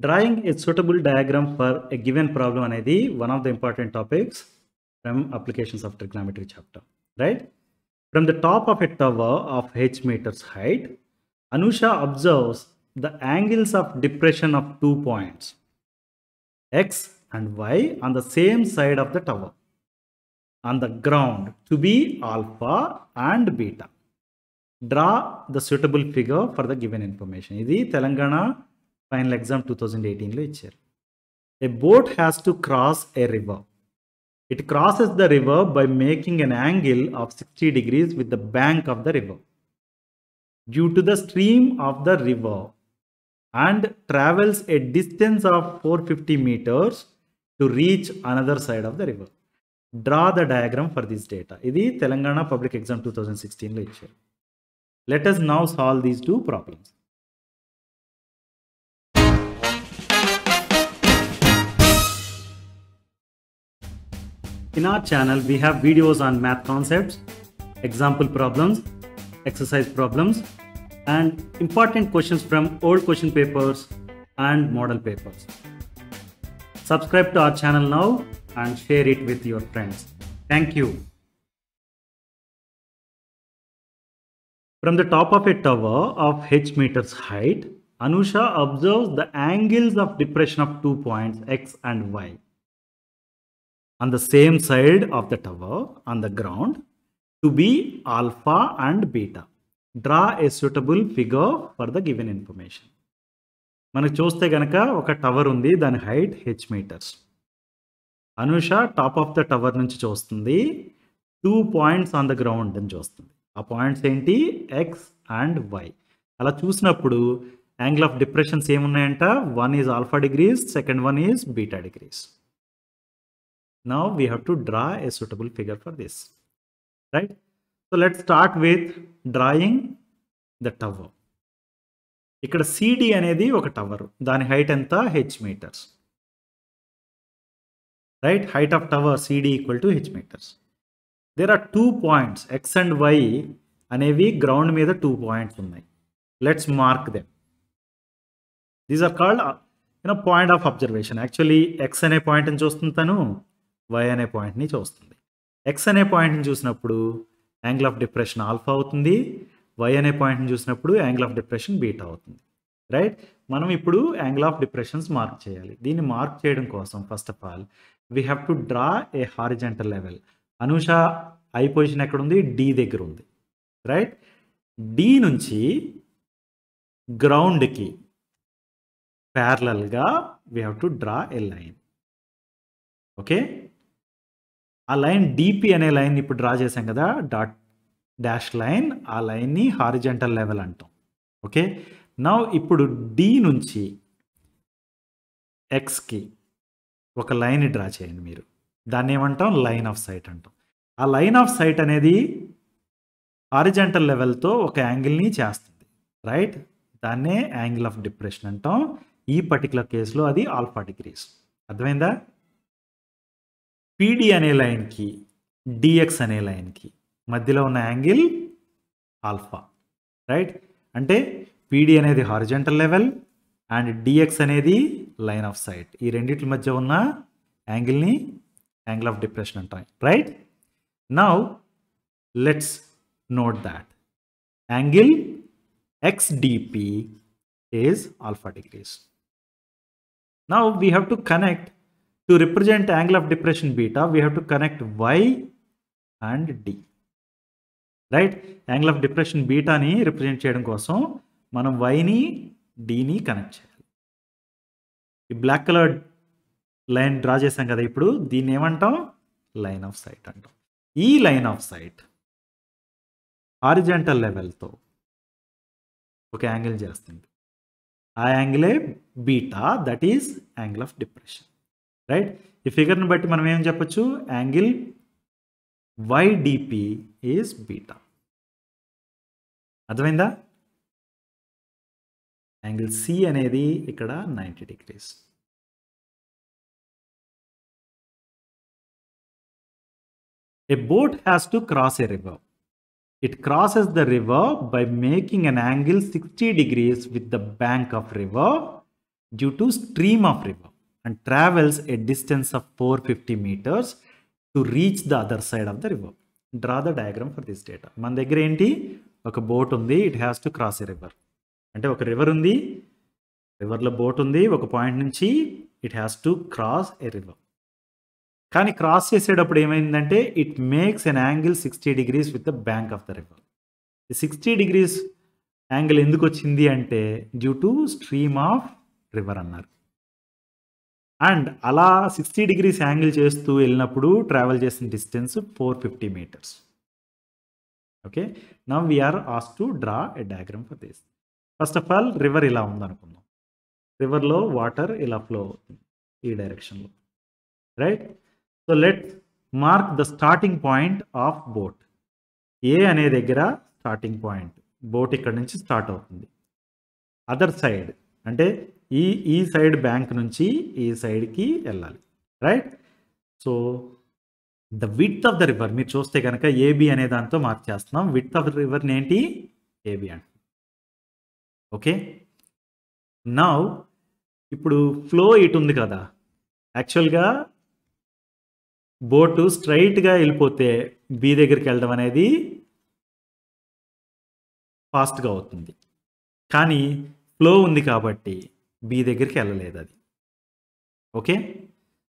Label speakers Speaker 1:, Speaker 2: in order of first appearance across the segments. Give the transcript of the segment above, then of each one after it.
Speaker 1: Drawing a suitable diagram for a given problem అనేది one of the important topics from applications of trigonometry chapter, right? From the top of a tower of h meters height, Anusha observes the angles of depression of two points, x and y on the same side of the tower on the ground to be alpha and beta. Draw the suitable figure for the given information. ఇది Telangana Final exam two thousand ఎయిటీన్లో ఇచ్చారు a boat has to cross a river it crosses the river by making an angle of sixty degrees with the bank of the river due to the stream of the river and travels a distance of four fifty metres to reach another side of the river draw the diagram for this data ఇది Telangana public exam two thousand సిక్స్టీన్లో ఇచ్చారు let us now solve these two problems In our channel, we have videos on math concepts, example problems, exercise problems, and important questions from old question papers and model papers. Subscribe to our channel now and share it with your friends. Thank you. From the top of a tower of h meters height, Anusha observes the angles of depression of two points x and y on the same side of the tower on the ground to be alpha and beta. Draw a suitable figure for the given information. మనకు చూస్తే కనుక ఒక tower ఉంది దాని height H metres Anusha top of the tower నుంచి చూస్తుంది two points on the ground అని చూస్తుంది. ఆ పాయింట్స్ ఏంటి? ఎక్స్ అండ్ వై అలా చూసినప్పుడు angle of depressions ఏమున్నాయంట? One is alpha degrees second one is beta degrees now we have to draw a suitable figure for this right? So let's start with drawing the tower. ఇక్కడ CD అనేది ఒక tower దాని height ఎంత? H metres right height of tower CD equal to H metres there are two points X and Y అనేవి ground మీద two points ఉన్నాయి. Let's mark them these are called you know point of observation actually X అనే పాయింట్ని చూస్తుంది తను why అనే పాయింట్ని చూస్తుంది. ఎక్స్ అనే పాయింట్ని చూసినప్పుడు యాంగిల్ ఆఫ్ డిప్రెషన్ ఆల్ఫా అవుతుంది. వై అనే పాయింట్ని చూసినప్పుడు యాంగిల్ ఆఫ్ డిప్రెషన్ బీటా అవుతుంది. రైట్ మనం ఇప్పుడు యాంగిల్ ఆఫ్ డిప్రెషన్స్ మార్క్ చేయాలి. దీన్ని మార్క్ చేయడం కోసం first of all we have to draw a horizontal level Anusha eye position ఎక్కడ ఉంది డి దగ్గర ఉంది రైట్ డి నుంచి గ్రౌండ్కి ప్యారలల్గా we have to draw a line okay ఆ లైన్ డిపి అనే లైన్ ఇప్పుడు డ్రా చేసాం కదా డాట్ డాష్ లైన్ ఆ లైన్ని హారిజెంటల్ లెవెల్ అంటాం. ఓకే? నా ఇప్పుడు డి నుంచి ఎక్స్కి ఒక లైన్ డ్రా చేయండి మీరు. దాన్ని ఏమంటాం? లైన్ ఆఫ్ సైట్ అంటాం. ఆ లైన్ ఆఫ్ సైట్ అనేది హారిజెంటల్ లెవెల్తో ఒక యాంగిల్ని చేస్తుంది. రైట్? దాన్నే యాంగిల్ ఆఫ్ డిప్రెషన్ అంటాం. ఈ పర్టికులర్ కేసులో అది ఆల్ఫా డిగ్రీస్. అర్థమైందా? పీడి అనే లైన్కి డిఎక్స్ అనే లైన్కి మధ్యలో ఉన్న యాంగిల్ ఆల్ఫా రైట్ అంటే పీడి అనేది హారిజెంటల్ లెవెల్ అండ్ డిఎక్స్ అనేది లైన్ ఆఫ్ సైట్ ఈ రెండింటి మధ్య ఉన్న యాంగిల్ని యాంగిల్ ఆఫ్ డిప్రెషన్ అంటాం right now let's note that angle XDP is alpha degrees now we have to connect to represent angle of depression beta, we have to connect y and d. Right angle of depression బీటాని represent చేయడం కోసం మనం వైని డీని connect చేయాలి. ఈ black colour line draw చేసాం కదా ఇప్పుడు దీన్ని ఏమంటాం? లైన్ ఆఫ్ సైట్ అంటాం. ఈ లైన్ ఆఫ్ సైట్ హారిజెంటల్ లెవెల్తో ఒక యాంగిల్ చేస్తుంది. ఆ యాంగిలే beta that is angle of depression right ఈ ఫిగర్ని బట్టి మనం ఏం చెప్పొచ్చు? యాంగిల్ వైడిపి ఈజ్ బీటా అర్థమైందా? యాంగిల్ సి అనేది ఇక్కడ ninety degrees a boat has to cross a river it crosses the river by making an angle sixty degrees with the bank of river due to stream of river and travels a distance of 450 meters to reach the other side of the river. Draw the diagram for this data. మన దగ్గర ఏంటి? ఒక boat ఉంది. It has to cross a river అంటే ఒక river ఉంది. రివర్లో boat ఉంది. ఒక పాయింట్ నుంచి it has to cross a river కానీ క్రాస్ చేసేటప్పుడు ఏమైందంటే it makes an angle sixty degrees with the bank of the river sixty degrees angle ఎందుకు వచ్చింది అంటే due to stream of river అన్నారు. అండ్ అలా సిక్స్టీ డిగ్రీస్ యాంగిల్ చేస్తూ వెళ్ళినప్పుడు ట్రావెల్ చేసిన distance four fifty metres. Okay? Now we are has to draw a diagram for this. First of all river ఇలా ఉందనుకుందాం. రివర్లో వాటర్ ఇలా ఫ్లో అవుతుంది ఈ డైరెక్షన్లో right? So let mark the starting point of boat. A అనే దగ్గర starting point. Boat ఇక్కడ నుంచి స్టార్ట్ అవుతుంది. అదర్ సైడ్ అంటే ఈ ఈ సైడ్ బ్యాంక్ నుంచి ఈ సైడ్కి వెళ్ళాలి. Right? So the width of the river మీరు చూస్తే కనుక ఏబి అనే దాంతో మార్క్ చేస్తున్నాం. విత్ ఆఫ్ ద రివర్ని ఏంటి? ఏబి అంట. ఓకే? నౌ ఇప్పుడు ఫ్లో ఇటు ఉంది కదా. యాక్చువల్గా బోటు స్ట్రైట్గా వెళ్ళిపోతే బి దగ్గరికి వెళ్ళడం అనేది ఫాస్ట్గా అవుతుంది. కానీ ఫ్లో ఉంది కాబట్టి బి దగ్గరికి వెళ్ళలేదు అది. Okay?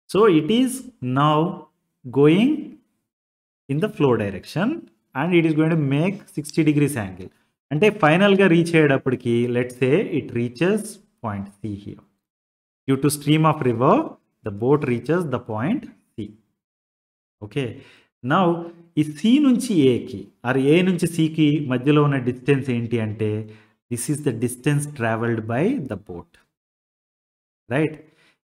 Speaker 1: So it is now going in the flow direction and it is going to make sixty degrees angle. అంటే ఫైనల్గా రీచ్ అయ్యేటప్పటికి let's A it reaches point C here. Due to stream of river the boat reaches the point C. Okay? Now ఈ C నుంచి ఏకి are ఏ నుంచి సికి మధ్యలో ఉన్న డిస్టెన్స్ ఏంటి అంటే this is the distance travelled by the boat. Right.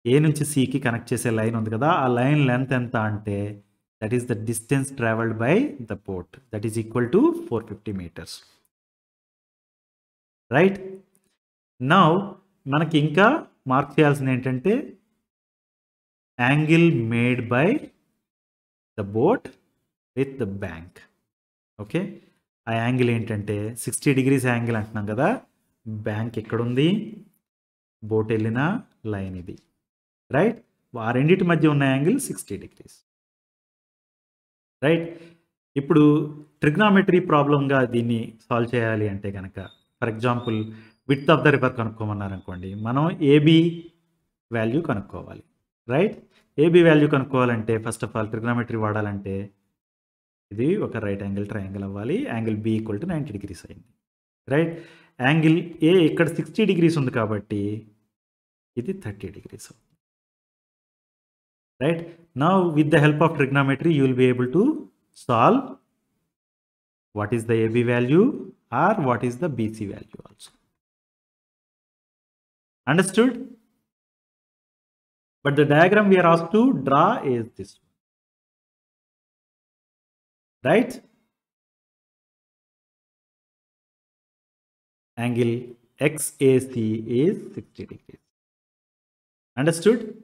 Speaker 1: A నుంచి సికి కనెక్ట్ చేసే లైన్ ఉంది కదా ఆ లైన్ లెంత్ ఎంత అంటే that is the distance travelled by the boat that is equal to four fifty metres. Right. Now మనకి ఇంకా మార్క్ చేయాల్సింది ఏంటంటే angle made by the boat with the bank. Okay? ఆ యాంగిల్ ఏంటంటే సిక్స్టీ డిగ్రీస్ యాంగిల్ అంటున్నాం కదా bank ఎక్కడుంది? Boat వెళ్ళిన లైన్ ఇది. రైట్? ఆ రెండింటి మధ్య ఉన్న యాంగిల్ సిక్స్టీ డిగ్రీస్. రైట్? ఇప్పుడు ట్రిగ్నామెట్రీ ప్రాబ్లంగా దీన్ని సాల్వ్ చేయాలి అంటే కనుక for example width of the river కనుక్కోమన్నారు అనుకోండి మనం ఏబి వాల్యూ కనుక్కోవాలి. రైట్? ఏబి వాల్యూ కనుక్కోవాలంటే ఫస్ట్ ఆఫ్ ఆల్ ట్రిగ్నామెట్రీ వాడాలంటే ఇది ఒక రైట్ యాంగిల్ ట్రయాంగిల్ అవ్వాలి angle B equal to ninety degrees అయింది. రైట్? యాంగిల్ ఏ ఇక్కడ సిక్స్టీ డిగ్రీస్ ఉంది కాబట్టి ఇది thirty degrees right now with the help of trigonometry you will be able to solve what is the AB value or what is the BC value also understood but the diagram we are asked to draw is this one. right angle XAC is 60 degrees Understood?